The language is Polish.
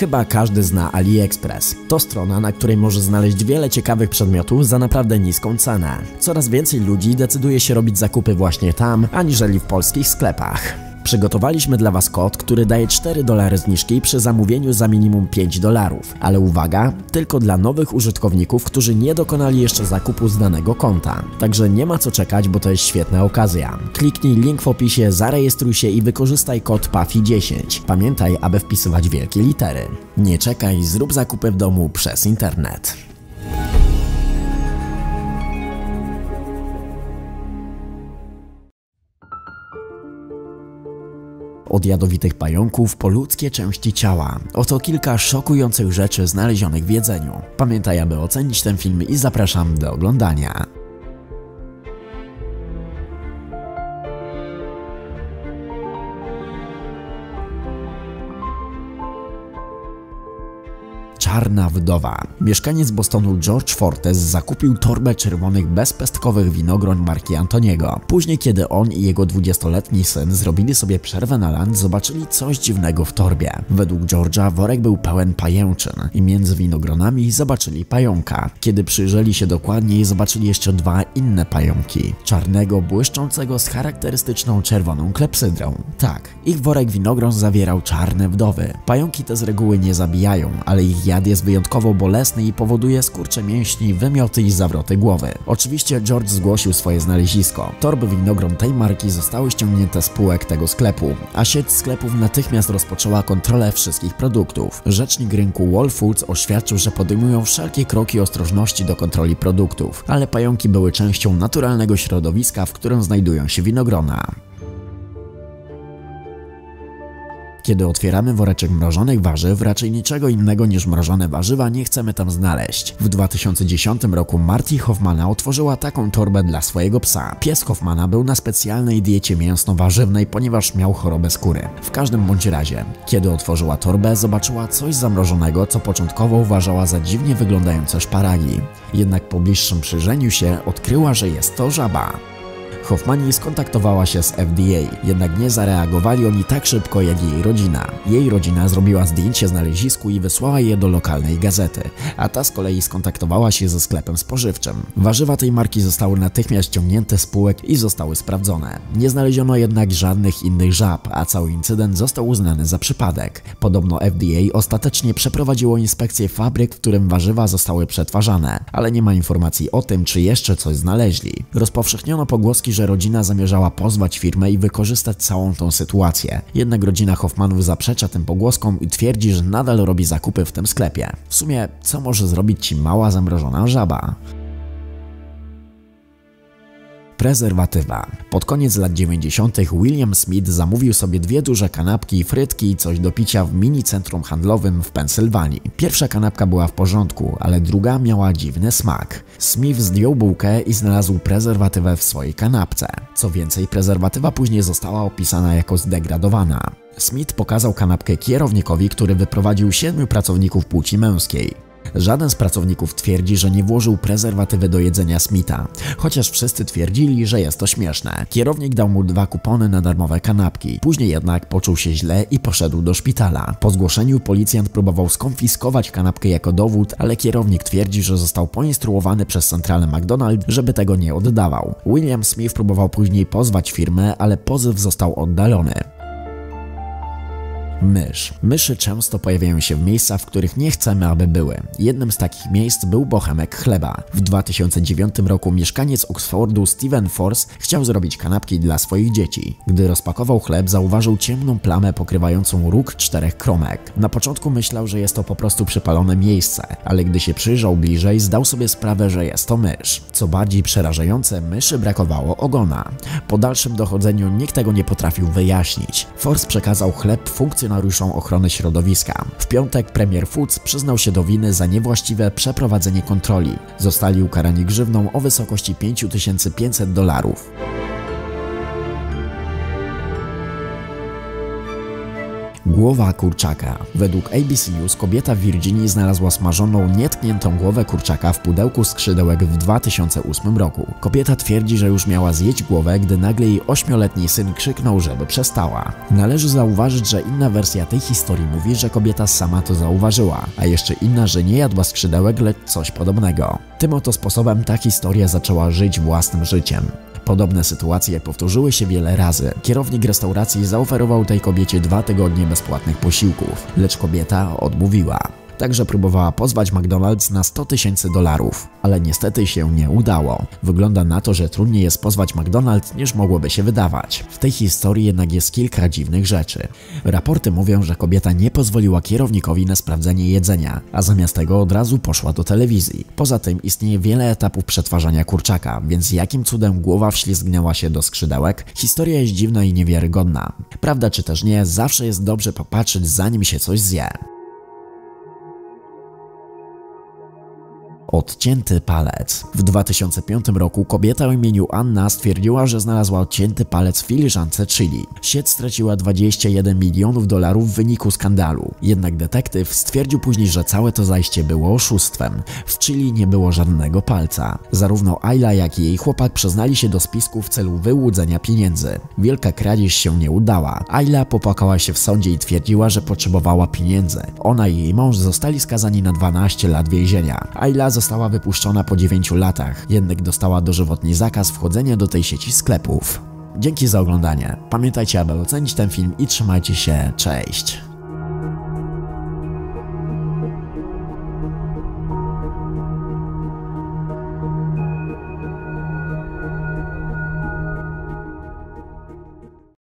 Chyba każdy zna AliExpress. To strona, na której może znaleźć wiele ciekawych przedmiotów za naprawdę niską cenę. Coraz więcej ludzi decyduje się robić zakupy właśnie tam, aniżeli w polskich sklepach. Przygotowaliśmy dla Was kod, który daje 4 dolary zniżki przy zamówieniu za minimum 5 dolarów. Ale uwaga, tylko dla nowych użytkowników, którzy nie dokonali jeszcze zakupu z danego konta. Także nie ma co czekać, bo to jest świetna okazja. Kliknij link w opisie, zarejestruj się i wykorzystaj kod PAFI10. Pamiętaj, aby wpisywać wielkie litery. Nie czekaj, zrób zakupy w domu przez internet. Od jadowitych pająków po ludzkie części ciała. Oto kilka szokujących rzeczy znalezionych w jedzeniu. Pamiętaj, aby ocenić ten film i zapraszam do oglądania. Czarna wdowa. Mieszkaniec Bostonu George Fortes zakupił torbę czerwonych bezpestkowych winogroń marki Antoniego. Później, kiedy on i jego 20-letni syn zrobili sobie przerwę na lunch, zobaczyli coś dziwnego w torbie. Według George'a worek był pełen pajęczyn i między winogronami zobaczyli pająka. Kiedy przyjrzeli się dokładniej, zobaczyli jeszcze dwa inne pająki. Czarnego, błyszczącego z charakterystyczną czerwoną klepsydrą. Tak, ich worek winogron zawierał czarne wdowy. Pająki te z reguły nie zabijają, ale ich jad jest wyjątkowo bolesny i powoduje skurcze mięśni, wymioty i zawroty głowy. Oczywiście George zgłosił swoje znalezisko. Torby winogron tej marki zostały ściągnięte z półek tego sklepu, a sieć sklepów natychmiast rozpoczęła kontrolę wszystkich produktów. Rzecznik rynku Wall Foods oświadczył, że podejmują wszelkie kroki ostrożności do kontroli produktów, ale pająki były częścią naturalnego środowiska, w którym znajdują się winogrona. Kiedy otwieramy woreczek mrożonych warzyw, raczej niczego innego niż mrożone warzywa nie chcemy tam znaleźć. W 2010 roku Marty Hoffmana otworzyła taką torbę dla swojego psa. Pies Hoffmana był na specjalnej diecie mięsno-warzywnej, ponieważ miał chorobę skóry. W każdym bądź razie, kiedy otworzyła torbę, zobaczyła coś zamrożonego, co początkowo uważała za dziwnie wyglądające szparagi. Jednak po bliższym przyjrzeniu się odkryła, że jest to żaba. Hoffmani skontaktowała się z FDA, jednak nie zareagowali oni tak szybko jak jej rodzina. Jej rodzina zrobiła zdjęcie znalezisku i wysłała je do lokalnej gazety, a ta z kolei skontaktowała się ze sklepem spożywczym. Warzywa tej marki zostały natychmiast ściągnięte z półek i zostały sprawdzone. Nie znaleziono jednak żadnych innych żab, a cały incydent został uznany za przypadek. Podobno FDA ostatecznie przeprowadziło inspekcję fabryk, w którym warzywa zostały przetwarzane, ale nie ma informacji o tym, czy jeszcze coś znaleźli. Rozpowszechniono pogłoski, że że rodzina zamierzała pozwać firmę i wykorzystać całą tą sytuację. Jednak rodzina Hoffmanów zaprzecza tym pogłoskom i twierdzi, że nadal robi zakupy w tym sklepie. W sumie, co może zrobić ci mała zamrożona żaba? Prezerwatywa. Pod koniec lat 90. William Smith zamówił sobie dwie duże kanapki, frytki i coś do picia w mini centrum handlowym w Pensylwanii. Pierwsza kanapka była w porządku, ale druga miała dziwny smak. Smith zdjął bułkę i znalazł prezerwatywę w swojej kanapce. Co więcej, prezerwatywa później została opisana jako zdegradowana. Smith pokazał kanapkę kierownikowi, który wyprowadził siedmiu pracowników płci męskiej. Żaden z pracowników twierdzi, że nie włożył prezerwatywy do jedzenia Smitha, chociaż wszyscy twierdzili, że jest to śmieszne. Kierownik dał mu dwa kupony na darmowe kanapki. Później jednak poczuł się źle i poszedł do szpitala. Po zgłoszeniu policjant próbował skonfiskować kanapkę jako dowód, ale kierownik twierdzi, że został poinstruowany przez centralę McDonald's, żeby tego nie oddawał. William Smith próbował później pozwać firmę, ale pozew został oddalony. Mysz. Myszy często pojawiają się w miejscach, w których nie chcemy, aby były. Jednym z takich miejsc był bochemek chleba. W 2009 roku mieszkaniec Oxfordu Steven Force chciał zrobić kanapki dla swoich dzieci. Gdy rozpakował chleb, zauważył ciemną plamę pokrywającą róg czterech kromek. Na początku myślał, że jest to po prostu przypalone miejsce, ale gdy się przyjrzał bliżej, zdał sobie sprawę, że jest to mysz. Co bardziej przerażające, myszy brakowało ogona. Po dalszym dochodzeniu nikt tego nie potrafił wyjaśnić. Force przekazał chleb funkcjonalny funkcjonariuszom ochrony środowiska. W piątek premier Foods przyznał się do winy za niewłaściwe przeprowadzenie kontroli. Zostali ukarani grzywną o wysokości 5500 dolarów. Głowa kurczaka. Według ABC News kobieta w Virginii znalazła smażoną, nietkniętą głowę kurczaka w pudełku skrzydełek w 2008 roku. Kobieta twierdzi, że już miała zjeść głowę, gdy nagle jej ośmioletni syn krzyknął, żeby przestała. Należy zauważyć, że inna wersja tej historii mówi, że kobieta sama to zauważyła, a jeszcze inna, że nie jadła skrzydełek, lecz coś podobnego. Tym oto sposobem ta historia zaczęła żyć własnym życiem. Podobne sytuacje powtórzyły się wiele razy. Kierownik restauracji zaoferował tej kobiecie dwa tygodnie bezpłatnych posiłków, lecz kobieta odmówiła. Także próbowała pozwać McDonald's na 100 tysięcy dolarów, ale niestety się nie udało. Wygląda na to, że trudniej jest pozwać McDonald's niż mogłoby się wydawać. W tej historii jednak jest kilka dziwnych rzeczy. Raporty mówią, że kobieta nie pozwoliła kierownikowi na sprawdzenie jedzenia, a zamiast tego od razu poszła do telewizji. Poza tym istnieje wiele etapów przetwarzania kurczaka, więc jakim cudem głowa wślizgnęła się do skrzydełek? Historia jest dziwna i niewiarygodna. Prawda czy też nie, zawsze jest dobrze popatrzeć zanim się coś zje. Odcięty palec. W 2005 roku kobieta o imieniu Anna stwierdziła, że znalazła odcięty palec w filiżance chili. Sieć straciła 21 milionów dolarów w wyniku skandalu. Jednak detektyw stwierdził później, że całe to zajście było oszustwem. W chili nie było żadnego palca. Zarówno Ayla, jak i jej chłopak przyznali się do spisku w celu wyłudzenia pieniędzy. Wielka kradzież się nie udała. Ayla popłakała się w sądzie i twierdziła, że potrzebowała pieniędzy. Ona i jej mąż zostali skazani na 12 lat więzienia. Ayla została wypuszczona po 9 latach, jednak dostała dożywotni zakaz wchodzenia do tej sieci sklepów. Dzięki za oglądanie. Pamiętajcie, aby ocenić ten film i trzymajcie się. Cześć!